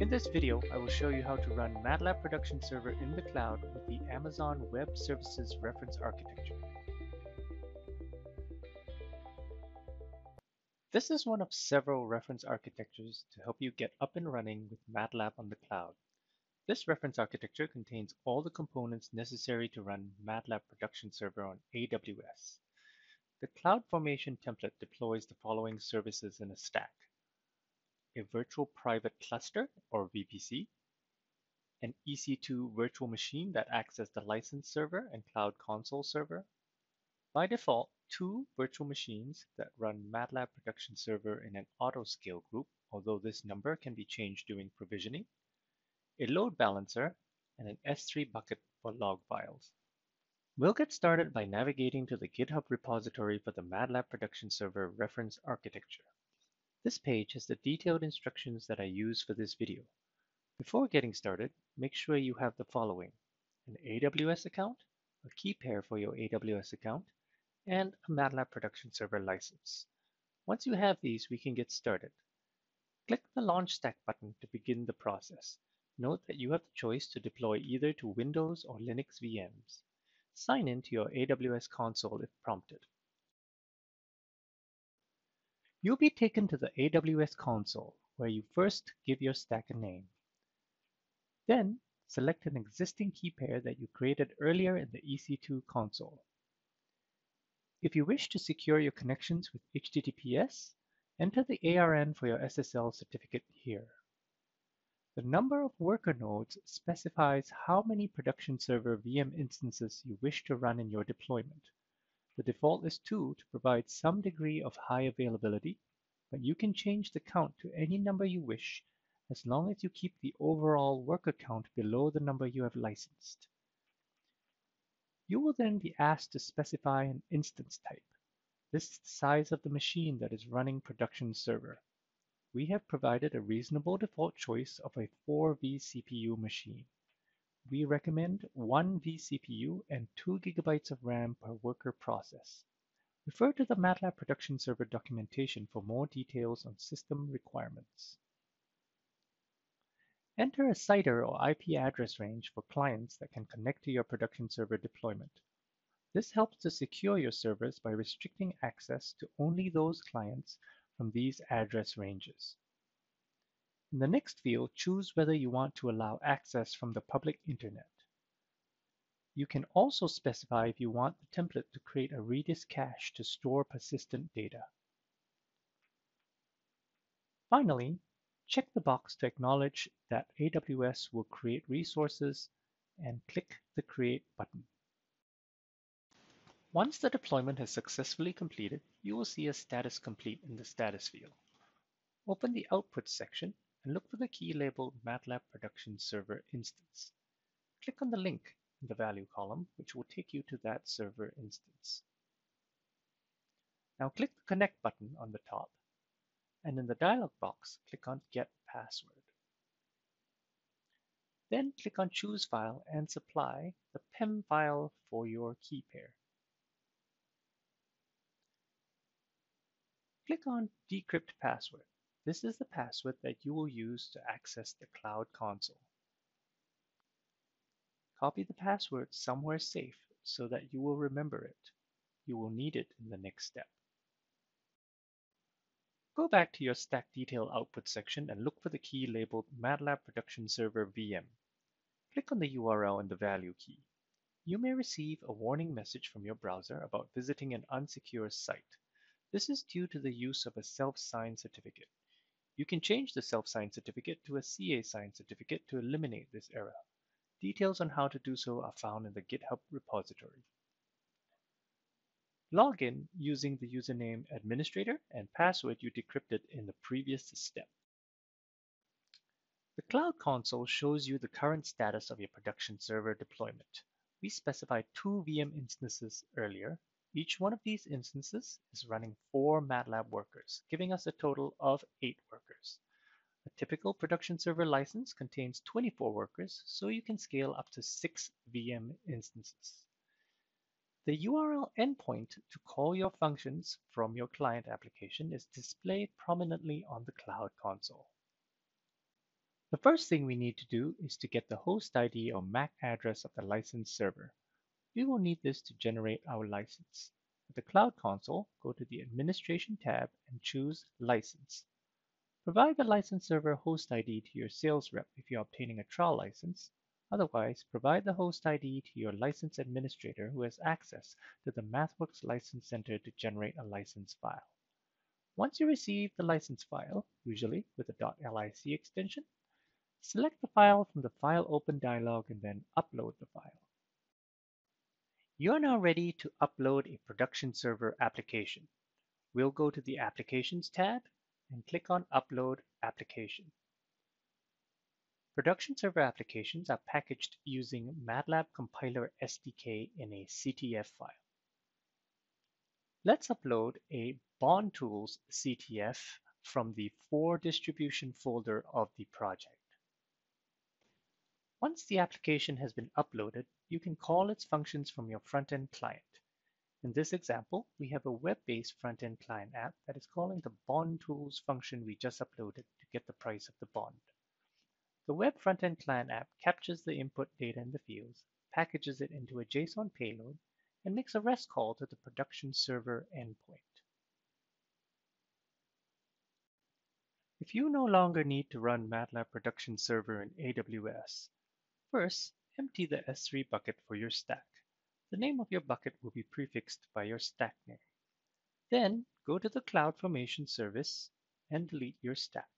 In this video, I will show you how to run MATLAB Production Server in the cloud with the Amazon Web Services reference architecture. This is one of several reference architectures to help you get up and running with MATLAB on the cloud. This reference architecture contains all the components necessary to run MATLAB Production Server on AWS. The CloudFormation template deploys the following services in a stack a virtual private cluster or VPC, an EC2 virtual machine that acts as the license server and cloud console server. By default, two virtual machines that run MATLAB Production Server in an auto-scale group, although this number can be changed during provisioning, a load balancer, and an S3 bucket for log files. We'll get started by navigating to the GitHub repository for the MATLAB Production Server reference architecture. This page has the detailed instructions that I use for this video. Before getting started, make sure you have the following. An AWS account, a key pair for your AWS account, and a MATLAB Production Server license. Once you have these, we can get started. Click the Launch Stack button to begin the process. Note that you have the choice to deploy either to Windows or Linux VMs. Sign in to your AWS console if prompted. You'll be taken to the AWS console, where you first give your stack a name. Then, select an existing key pair that you created earlier in the EC2 console. If you wish to secure your connections with HTTPS, enter the ARN for your SSL certificate here. The number of worker nodes specifies how many production server VM instances you wish to run in your deployment. The default is 2 to provide some degree of high availability, but you can change the count to any number you wish as long as you keep the overall worker count below the number you have licensed. You will then be asked to specify an instance type. This is the size of the machine that is running production server. We have provided a reasonable default choice of a 4 vCPU machine. We recommend one vCPU and 2 gigabytes of RAM per worker process. Refer to the MATLAB Production Server documentation for more details on system requirements. Enter a CIDR or IP address range for clients that can connect to your production server deployment. This helps to secure your servers by restricting access to only those clients from these address ranges. In the next field, choose whether you want to allow access from the public internet. You can also specify if you want the template to create a Redis cache to store persistent data. Finally, check the box to acknowledge that AWS will create resources and click the Create button. Once the deployment has successfully completed, you will see a status complete in the status field. Open the Output section and look for the key labeled MATLAB Production Server instance. Click on the link in the value column, which will take you to that server instance. Now click the Connect button on the top, and in the dialog box, click on Get Password. Then click on Choose File and supply the PEM file for your key pair. Click on Decrypt Password. This is the password that you will use to access the Cloud Console. Copy the password somewhere safe so that you will remember it. You will need it in the next step. Go back to your stack detail output section and look for the key labeled MATLAB Production Server VM. Click on the URL and the value key. You may receive a warning message from your browser about visiting an unsecure site. This is due to the use of a self-signed certificate. You can change the self-signed certificate to a CA signed certificate to eliminate this error. Details on how to do so are found in the GitHub repository. Log in using the username administrator and password you decrypted in the previous step. The Cloud Console shows you the current status of your production server deployment. We specified two VM instances earlier each one of these instances is running four MATLAB workers, giving us a total of eight workers. A typical production server license contains 24 workers, so you can scale up to six VM instances. The URL endpoint to call your functions from your client application is displayed prominently on the Cloud Console. The first thing we need to do is to get the host ID or MAC address of the license server. We will need this to generate our license. At the Cloud Console, go to the Administration tab and choose License. Provide the license server host ID to your sales rep if you're obtaining a trial license. Otherwise, provide the host ID to your license administrator who has access to the MathWorks License Center to generate a license file. Once you receive the license file, usually with a .lic extension, select the file from the File Open dialog and then upload the file. You're now ready to upload a production server application. We'll go to the Applications tab and click on Upload Application. Production server applications are packaged using MATLAB Compiler SDK in a CTF file. Let's upload a Bond Tools CTF from the For Distribution folder of the project. Once the application has been uploaded, you can call its functions from your front-end client. In this example, we have a web-based front-end client app that is calling the bond tools function we just uploaded to get the price of the bond. The web front-end client app captures the input data in the fields, packages it into a JSON payload, and makes a REST call to the production server endpoint. If you no longer need to run MATLAB Production Server in AWS, First, empty the S3 bucket for your stack. The name of your bucket will be prefixed by your stack name. Then go to the CloudFormation service and delete your stack.